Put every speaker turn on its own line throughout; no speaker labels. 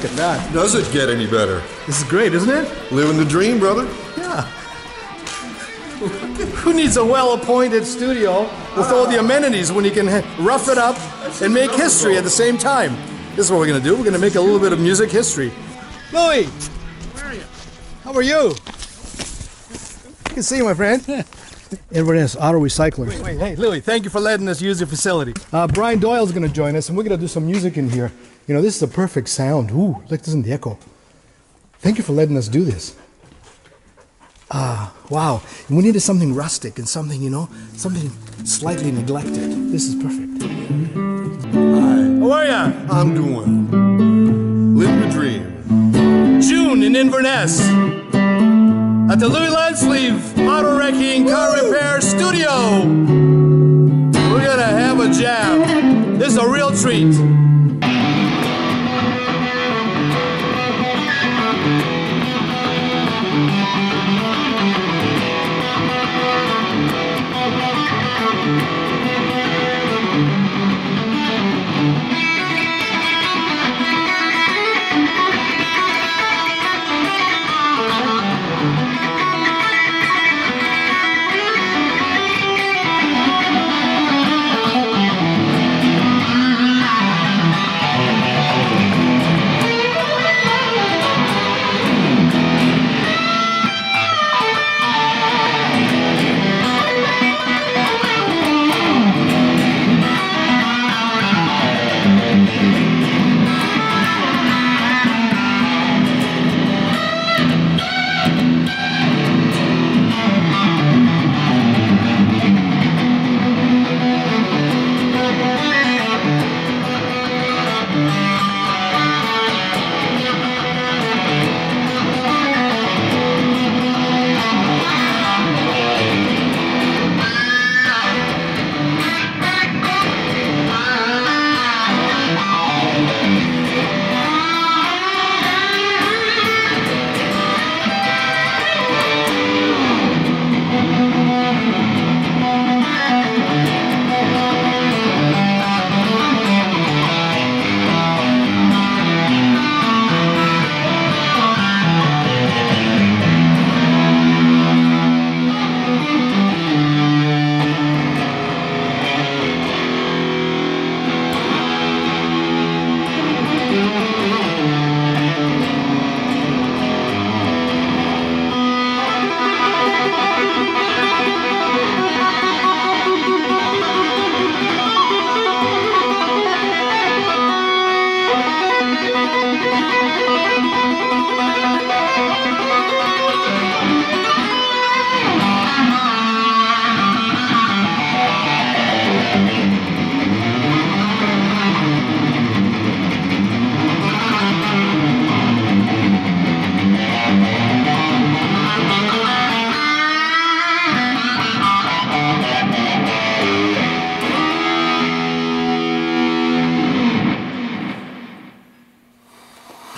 look at that.
Does it get any better?
This is great, isn't it?
Living the dream, brother.
Yeah. Who needs a well-appointed studio with all the amenities when you can rough it up and make history at the same time? This is what we're gonna do. We're gonna make a little bit of music history. Louis,
Where are you?
how are you? Good to see you, my friend. Inverness Auto Recyclers. Wait, wait, hey, Louis, thank you for letting us use your facility. Uh, Brian Doyle's going to join us, and we're going to do some music in here. You know, this is a perfect sound. Ooh, look, listen to the echo. Thank you for letting us do this. Ah, wow. And we needed something rustic and something, you know, something slightly neglected. This is perfect.
Hi.
How are ya?
I'm doing well. Living the dream.
June in Inverness. At the Louis Lanceleve Auto Wrecking Car Repair Studio. We're gonna have a jam. This is a real treat.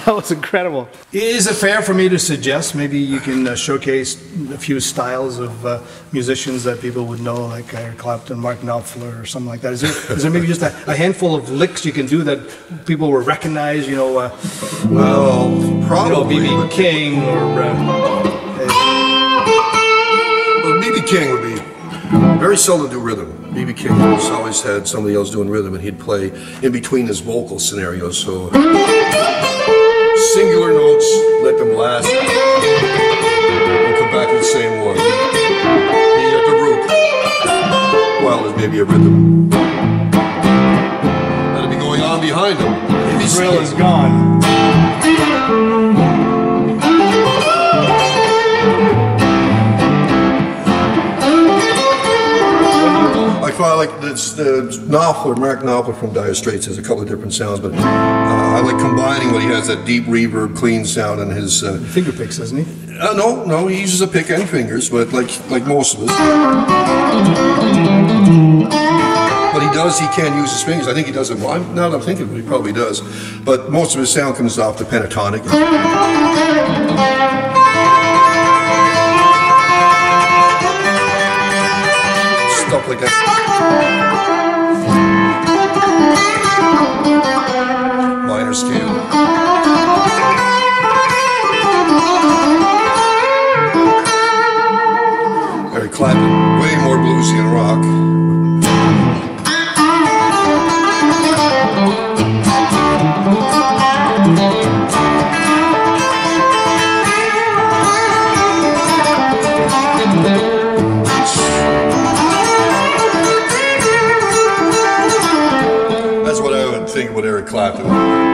That was incredible. Is it fair for me to suggest maybe you can uh, showcase a few styles of uh, musicians that people would know, like Eric Clapton, Mark Knopfler, or something like that? Is there, is there maybe just a, a handful of licks you can do that people will recognize? You know, uh,
Well,
you
probably.
know, BB King or. Uh,
Well, BB King would be very seldom do rhythm. BB King has always had somebody else doing rhythm, and he'd play in between his vocal scenarios. So singular notes, let them last, and come back to the same one. Be at the root. Well, there's maybe a rhythm. That'd be going on behind him. He'd
Thrill is gone.
I find like this, the Knopfler, Mark Knopfler from Dire Straits has a couple of different sounds, but I like combining when he has that deep reverb, clean sound in his. Uh,
Finger picks, doesn't he?
uh, no, no, he uses a pick and fingers, but like like most of us. But he does. He can use his fingers. I think he does it. Well, I'm, now that I'm thinking, it, he probably does. But most of his sound comes off the pentatonic. Stuff like that. scale. Eric Clapton, way more bluesy and rock. That's what I would think what Eric Clapton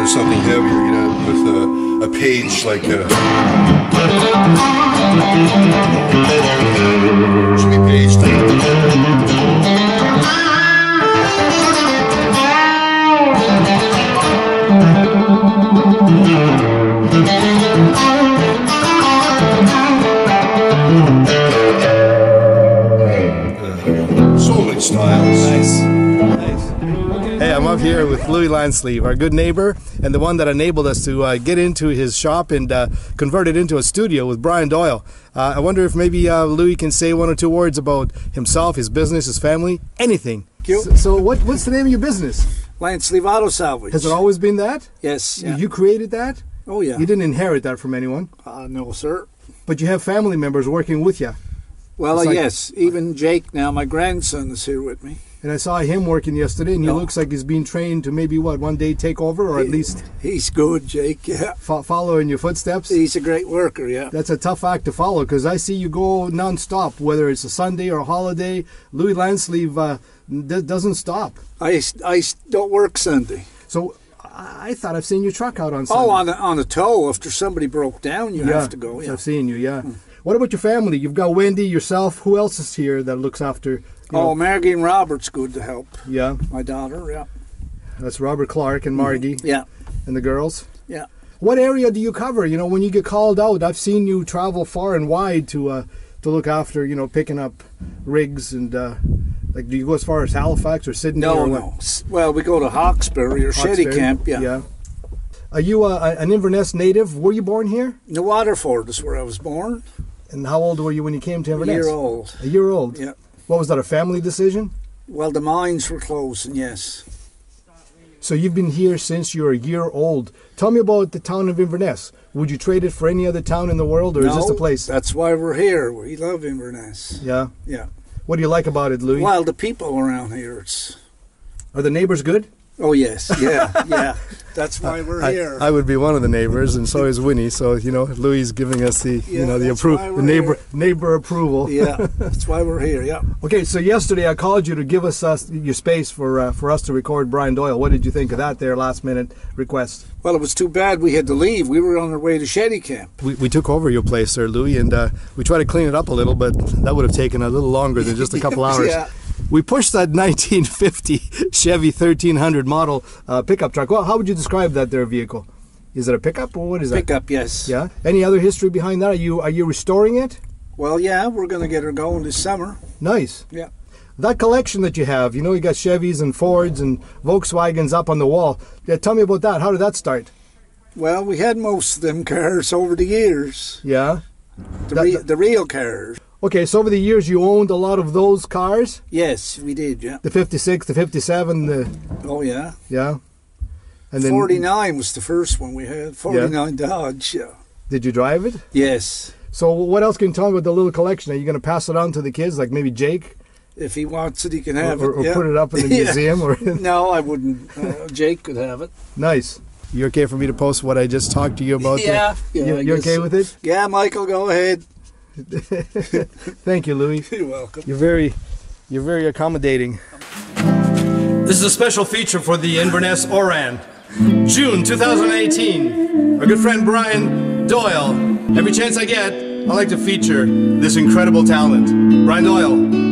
into something heavier, you know, with a, a page like. a should be page. Uh, so many styles.
Nice. Nice. Hey, I'm up here with Louis Lanceleve, our good neighbor, and the one that enabled us to uh, get into his shop and uh, convert it into a studio with Brian Doyle. Uh, I wonder if maybe uh, Louis can say one or two words about himself, his business, his family, anything. So, so what, what's the name of your business?
Lance Auto Salvage.
Has it always been that?
Yes. Yeah.
You created that?
oh yeah.
You didn't inherit that from anyone,
Uh, no, sir.
but you have family members working with you.
Well,
like-
yes. Even Jake now, my grandson, is here with me.
And I saw him working yesterday, and he
No.
looks like he's being trained to maybe what one day take over, or at least
He's good, Jake. Yeah.
fo- follow in your footsteps.
He's a great worker. Yeah.
That's a tough act to follow because I see you go non-stop, whether it's a Sunday or a holiday. Louis Lanceleve uh, d- doesn't stop.
I, I don't work Sunday.
So I I thought I've seen you truck out on Sunday.
Oh, on a, on a tow. After somebody broke down, you
yeah,
have to go. Yeah.
I've seen you. Yeah. What about your family? You've got Wendy, yourself. Who else is here that looks after? you
Oh,
know-
Margie and Robert's good to help.
yeah.
My daughter. Yeah.
That's Robert Clark and Margie
Yeah.
and the girls.
Yeah.
What area do you cover? You know, when you get called out, I've seen you travel far and wide to uh, to look after, you know, picking up rigs and uh, like, do you go as far as Halifax or Sydney?
No,
or
no. Well, we go to Hawkesbury or Chéticamp. Yeah.
Yeah. Are you uh, an Inverness native? Were you born here?
New Waterford is where I was born.
And how old were you when you came to Inverness?
A year old.
A year old.
Yeah.
What was that? A family decision?
Well, the mines were closing. Yes.
So you've been here since you're a year old. Tell me about the town of Inverness. Would you trade it for any other town in the world, or is this
No,
the place?
That's why we're here. We love Inverness.
Yeah.
Yeah.
What do you like about it, Louis?
Well, the people around here, it's.
Are the neighbors good?
Oh yes, yeah, yeah. That's why we're
I,
here.
I would be one of the neighbors, and so is Winnie. So you know, Louis is giving us the you know the
that's
appro-
why
the neighbor
here.
neighbor approval.
yeah, that's why we're here. Yeah.
Okay, so yesterday I called you to give us, us your space for uh, for us to record Brian Doyle. What did you think of that? There, last minute request.
Well, it was too bad we had to leave. We were on our way to Chéticamp.
We, we took over your place Sir Louis, and uh, we tried to clean it up a little, but that would have taken a little longer than just a couple hours.
Yeah.
We pushed that 1950 Chevy 1300 model uh, pickup truck. Well, how would you describe that there vehicle? Is it a pickup or what is that?
Pickup, yes.
Yeah. Any other history behind that? Are you are you restoring it?
Well, yeah, we're going to get her going this summer.
Nice.
Yeah.
That collection that you have, you know, you got Chevys and Fords and Volkswagens up on the wall. Yeah, tell me about that. How did that start?
Well, we had most of them cars over the years.
Yeah.
The,
That-
re- the real cars.
Okay, so over the years you owned a lot of those cars,
Yes, we did. Yeah.
the 56, the 57, the
Oh yeah.
yeah. And then
49 was the first one we had. 49 Dodge. Yeah.
did you drive it?
Yes.
So what else can you tell me about the little collection? Are you going to pass it on to the kids, like maybe Jake,
If he wants it, he can have
or,
it.
or
yeah.
put it up in the
Yeah.
museum? Or
No, I wouldn't. Uh, Jake could have it.
nice. You okay for me to post what I just talked to you about?
Yeah. yeah
You, you okay
so.
with it?
Yeah, Michael, go ahead.
Thank you, Louis.
You're welcome.
You're very, you're very accommodating. This is a special feature for the Inverness Oran, June 2018. Our good friend Brian Doyle. Every chance I get, I like to feature this incredible talent. Brian Doyle.